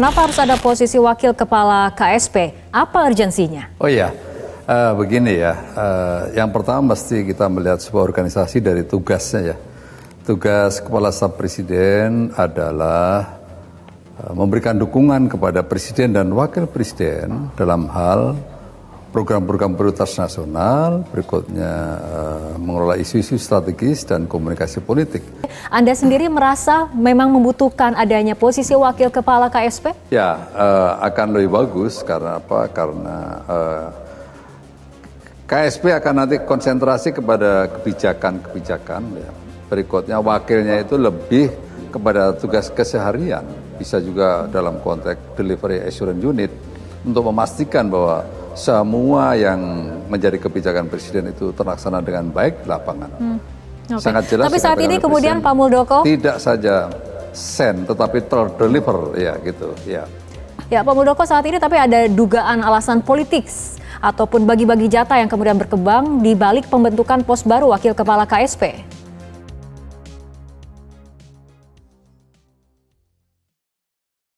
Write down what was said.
Kenapa harus ada posisi wakil kepala KSP? Apa urgensinya? Oh iya, uh, begini ya. Uh, yang pertama mesti kita melihat sebuah organisasi dari tugasnya ya. Tugas kepala staf presiden adalah uh, memberikan dukungan kepada presiden dan wakil presiden dalam hal program-program prioritas nasional, berikutnya uh, mengelola isu-isu strategis dan komunikasi politik. Anda sendiri merasa memang membutuhkan adanya posisi wakil kepala KSP? Ya, uh, akan lebih bagus karena apa? Karena uh, KSP akan nanti konsentrasi kepada kebijakan-kebijakan. Ya. Berikutnya wakilnya itu lebih kepada tugas keseharian, bisa juga dalam konteks delivery assurance unit untuk memastikan bahwa semua yang menjadi kebijakan presiden itu terlaksana dengan baik di lapangan. Hmm. Okay. Sangat jelas. Tapi saat ini kemudian Pak Muldoko tidak saja sen tetapi terdeliver ya gitu ya. Ya Pak Muldoko saat ini tapi ada dugaan alasan politik ataupun bagi-bagi jatah yang kemudian berkembang di balik pembentukan pos baru wakil kepala KSP.